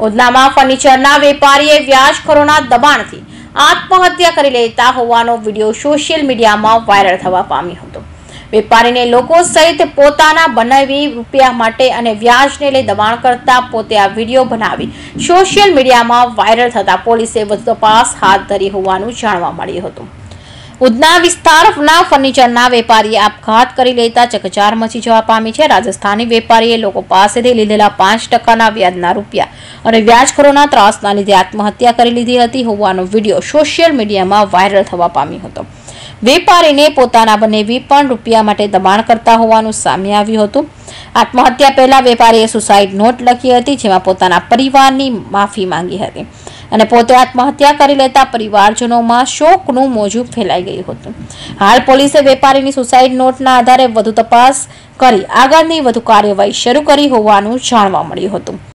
ઉધનામાં ફર્નિચરના વેપારીએ વ્યાજખોરોના દબાણથી આત્મહત્યા કરી લેતા હોવાનો વીડિયો સોશિયલ મીડિયામાં વાયરલ થવા પામ્યો હતો. વેપારીને લોકો સહિત પોતાના બનાવી રૂપિયા માટે અને વ્યાજને લઈ દબાણ કરતા પોતે આ વીડિયો બનાવી સોશિયલ મીડિયામાં વાયરલ થતા પોલીસે વધુ તપાસ હાથ ધરી હોવાનું જાણવા મળ્યું હતું. ઉધના વિસ્તારના ફર્નિચરના વેપારીએ આપઘાત કરી લેતા ચકચાર મચી જવા પામી છે. રાજસ્થાની વેપારીએ લોકો પાસેથી લીધેલા પાંચ ટકાના વ્યાજના રૂપિયા અને વ્યાજખોરોના ત્રાસના લીધે આત્મહત્યા કરી લીધી હતી હોવાનો વીડિયો સોશિયલ મીડિયામાં વાયરલ થવા પામ્યો હતો. વેપારીને પોતાના બનેવી પણ રૂપિયા માટે દબાણ કરતા હોવાનું સામે આવ્યું હતું. આત્મહત્યા પહેલા વેપારીએ સુસાઇડ નોટ લખી હતી, જેમાં પોતાના પરિવારની માફી માંગી હતી. અને પોતે આત્મહત્યા કરી લેતા પરિવારજનોમાં શોકનું મોજું ફેલાઈ ગયું હતું. હાલ પોલીસે વેપારીની સુસાઇડ નોટના આધારે વધુ તપાસ કરી, આગળની વધુ કાર્યવાહી શરૂ કરી હોવાનું જાણવા મળ્યું હતું.